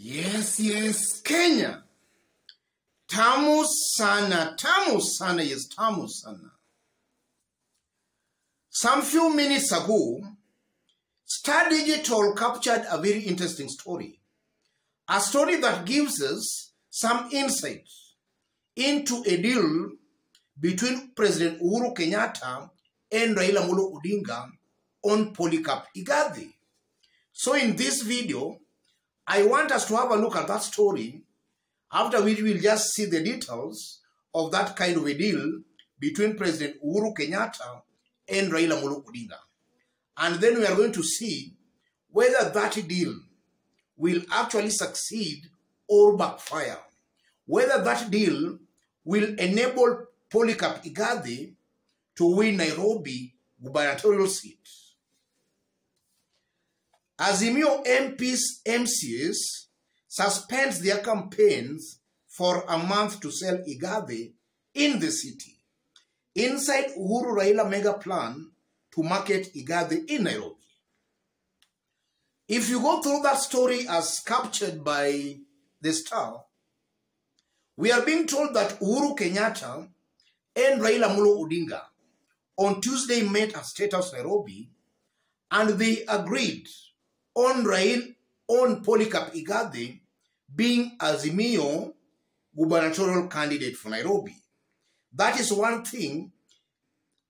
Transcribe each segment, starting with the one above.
Yes, yes, Kenya. Tamu sana, tamu sana, yes, tamu sana. Some few minutes ago, Star Digital captured a very interesting story. A story that gives us some insight into a deal between President Uhuru Kenyatta and Raila Molo Odinga on Polycarp Igathe. So in this video, I want us to have a look at that story, after which we'll just see the details of that kind of a deal between President Uhuru Kenyatta and Raila Odinga. And then we are going to see whether that deal will actually succeed or backfire. Whether that deal will enable Polycarp Igathe to win Nairobi gubernatorial seat. Azimio MPs, MCs suspend their campaigns for a month to sell Igathe in the city. Inside Uhuru Raila mega plan to market Igathe in Nairobi. If you go through that story as captured by the Star, we are being told that Uhuru Kenyatta and Raila Molo Odinga on Tuesday met at State House Nairobi and they agreed on Rail on Polycarp Igathe being Azimio gubernatorial candidate for Nairobi. That is one thing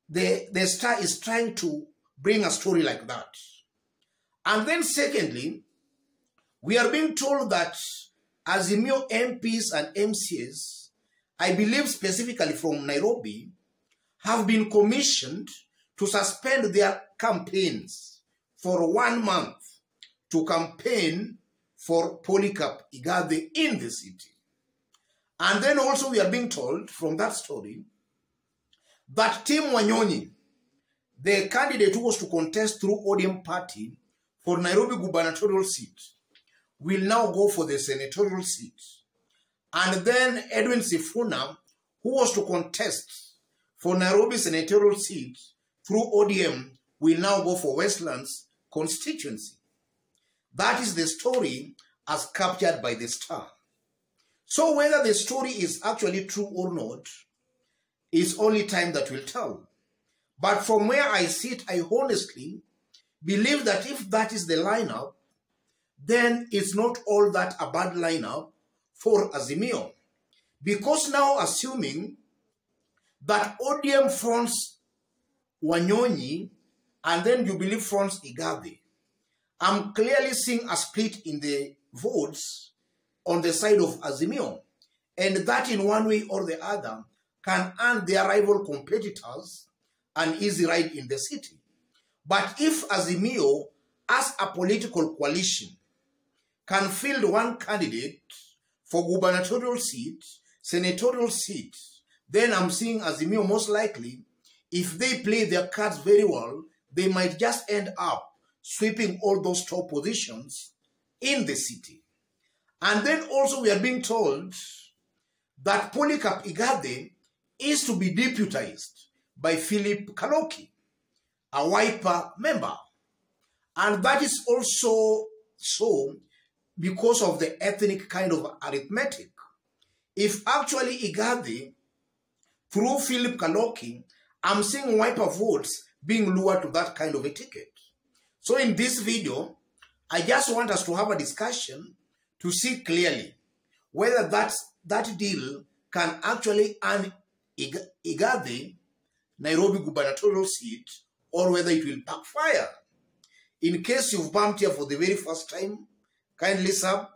the, the star is trying to bring a story like that. And then secondly, we are being told that Azimio MPs and MCs, I believe specifically from Nairobi, have been commissioned to suspend their campaigns for one month to campaign for Polycarp Igathe in the city. And then also we are being told from that story that Tim Wanyonyi, the candidate who was to contest through ODM party for Nairobi gubernatorial seat, will now go for the senatorial seat. And then Edwin Sifuna, who was to contest for Nairobi senatorial seat through ODM, will now go for Westlands constituency. That is the story as captured by the star. So whether the story is actually true or not, is only time that will tell. But from where I sit, I honestly believe that if that is the lineup, then it's not all that a bad lineup for Azimio. Because now assuming that ODM fronts Wanyonyi and then Jubilee fronts Igathe, I'm clearly seeing a split in the votes on the side of Azimio. And that in one way or the other can earn their rival competitors an easy ride in the city. But if Azimio, as a political coalition, can field one candidate for gubernatorial seat, senatorial seat, then I'm seeing Azimio most likely, if they play their cards very well, they might just end up sweeping all those top positions in the city. And then also we are being told that Polycarp Igathe is to be deputized by Philip Kaloki, a Wiper member. And that is also so because of the ethnic kind of arithmetic. If actually Igathe, through Philip Kaloki, I'm seeing Wiper votes being lured to that kind of a ticket. So in this video, I just want us to have a discussion to see clearly whether that, that deal can actually earn Igathe Nairobi gubernatorial seat or whether it will backfire. In case you've bumped here for the very first time, kindly sub,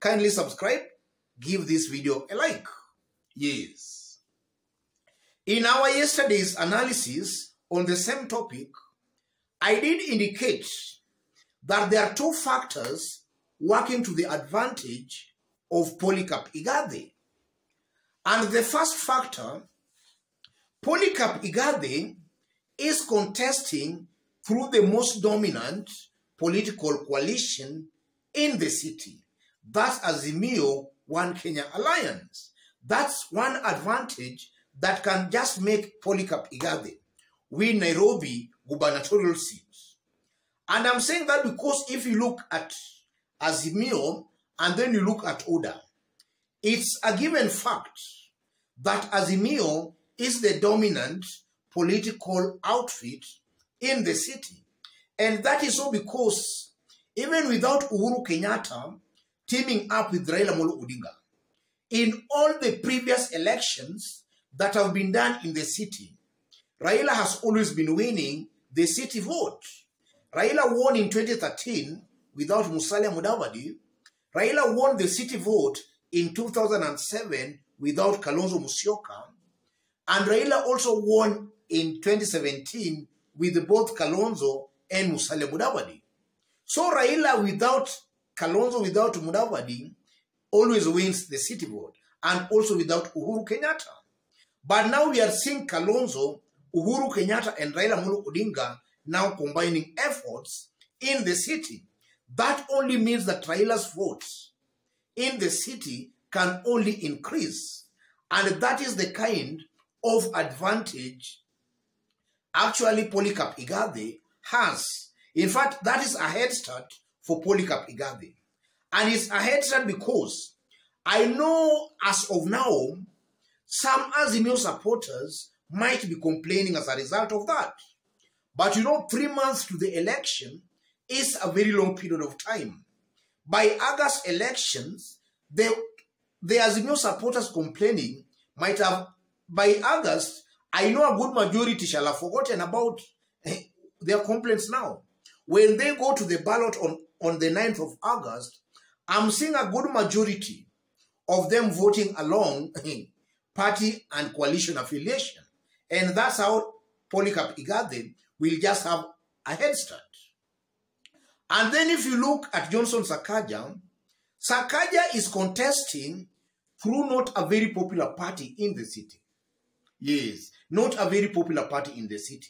kindly subscribe, give this video a like. Yes. In our yesterday's analysis on the same topic, I did indicate that there are two factors working to the advantage of Polycarp Igathe. And the first factor, Polycarp Igathe is contesting through the most dominant political coalition in the city. That's Azimio One Kenya Alliance. That's one advantage that can just make Polycarp Igathe win Nairobi gubernatorial seat. And I'm saying that because if you look at Azimio and then you look at UDA, it's a given fact that Azimio is the dominant political outfit in the city. And that is so because even without Uhuru Kenyatta teaming up with Raila Molo Odinga, in all the previous elections that have been done in the city, Raila has always been winning the city vote. Raila won in 2013 without Musalia Mudavadi. Raila won the city vote in 2007 without Kalonzo Musyoka. And Raila also won in 2017 with both Kalonzo and Musalia Mudavadi. So Raila without Kalonzo, without Mudavadi, always wins the city vote. And also without Uhuru Kenyatta. But now we are seeing Kalonzo, Uhuru Kenyatta, and Raila Odinga now combining efforts in the city. That only means that Raila's votes in the city can only increase. And that is the kind of advantage actually Polycarp Igathe has. In fact, that is a head start for Polycarp Igathe. And it's a head start because I know as of now, some Azimio supporters might be complaining as a result of that. But you know, three months to the election is a very long period of time. By August elections, the, the Azimio supporters complaining might have, by August, I know a good majority shall have forgotten about eh, their complaints now. When they go to the ballot on, on the 9th of August, I'm seeing a good majority of them voting along eh, party and coalition affiliation. And that's how Polycarp Igathe will just have a head start. And then if you look at Johnson Sakaja, Sakaja is contesting through not a very popular party in the city. Yes, not a very popular party in the city.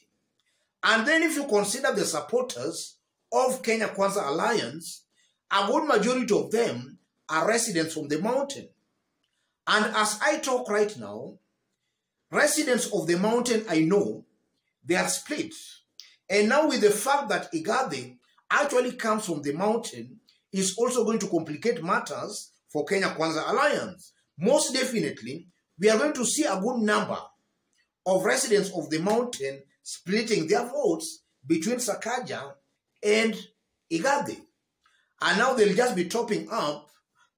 And then if you consider the supporters of Kenya Kwanza Alliance, a good majority of them are residents from the mountain. And as I talk right now, residents of the mountain I know, they are split. And now with the fact that Igathe actually comes from the mountain, is also going to complicate matters for Kenya Kwanza Alliance. Most definitely, we are going to see a good number of residents of the mountain splitting their votes between Sakaja and Igathe. And now they'll just be topping up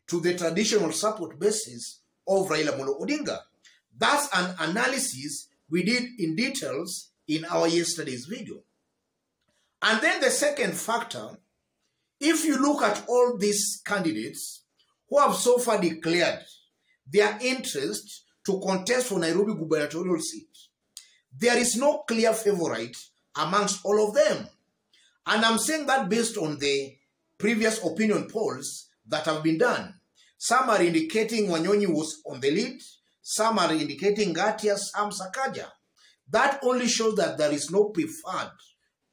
to the traditional support basis of Raila Molo Odinga. That's an analysis we did in details in our yesterday's video. And then the second factor, if you look at all these candidates who have so far declared their interest to contest for Nairobi gubernatorial seat, there is no clear favorite amongst all of them. And I'm saying that based on the previous opinion polls that have been done. Some are indicating Wanyonyi was on the lead, some are indicating Ngatia, some Sakaja. That only shows that there is no preferred,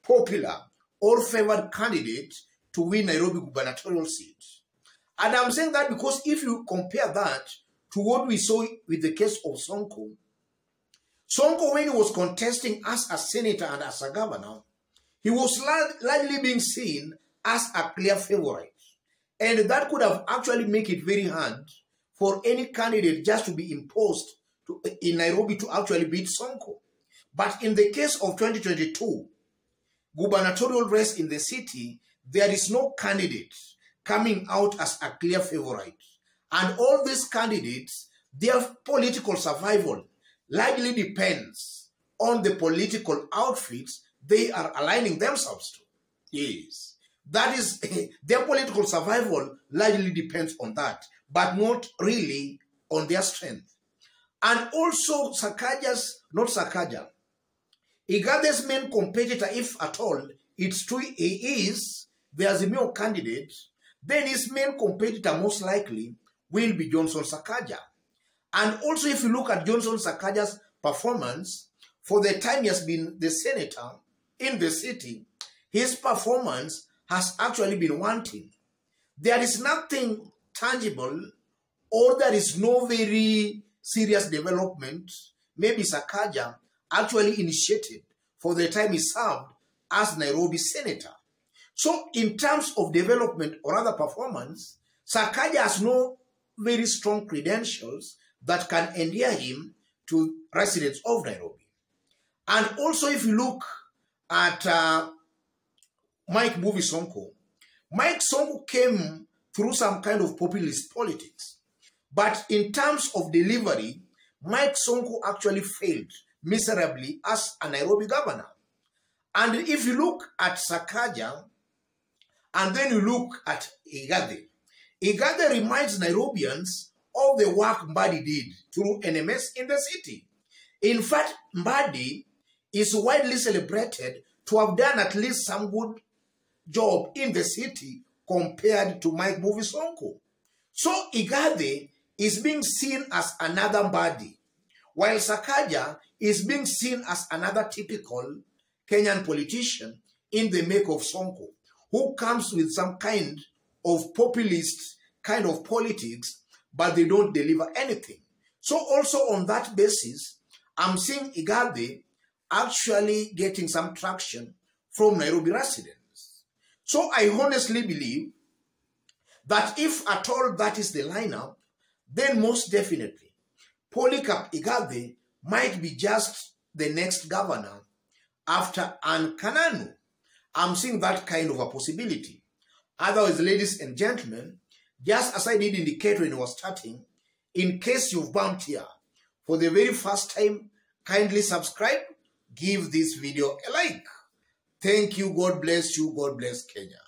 popular, or favored candidate to win Nairobi gubernatorial seat. And I'm saying that because if you compare that to what we saw with the case of Sonko, Sonko, when he was contesting as a senator and as a governor, he was largely being seen as a clear favorite. And that could have actually made it very hard for any candidate just to be imposed to, in Nairobi to actually beat Sonko. But in the case of 2022, gubernatorial race in the city, there is no candidate coming out as a clear favorite. And all these candidates, their political survival largely depends on the political outfits they are aligning themselves to. Yes. That is, their political survival largely depends on that, but not really on their strength. And also Sakaja's, not Sakaja, Igathe's main competitor, if at all, it's true he is the Azimio candidate, then his main competitor most likely will be Johnson Sakaja. And also if you look at Johnson Sakaja's performance, for the time he has been the senator in the city, his performance has actually been wanting. There is nothing tangible or there is no very serious development maybe Sakaja actually initiated for the time he served as Nairobi senator. So in terms of development or other performance, Sakaja has no very strong credentials that can endear him to residents of Nairobi. And also, if you look at uh, Mike Mbuvi Sonko, Mike Sonko came through some kind of populist politics. But in terms of delivery, Mike Sonko actually failed miserably as a Nairobi governor. And if you look at Sakaja, and then you look at Igathe, Igathe reminds Nairobians of the work Mbadi did through NMS in the city. In fact, Mbadi is widely celebrated to have done at least some good job in the city compared to Mike Mbuvi Sonko. So Igathe is being seen as another body, while Sakaja is being seen as another typical Kenyan politician in the make of Sonko, who comes with some kind of populist kind of politics, but they don't deliver anything. So also on that basis, I'm seeing Igathe actually getting some traction from Nairobi residents. So I honestly believe that if at all that is the lineup, then most definitely Polycarp Igathe might be just the next governor after Anne Kananu. I'm seeing that kind of a possibility. Otherwise, ladies and gentlemen, just as I did indicate when I was starting, in case you've bumped here for the very first time, kindly subscribe, give this video a like. Thank you. God bless you. God bless Kenya.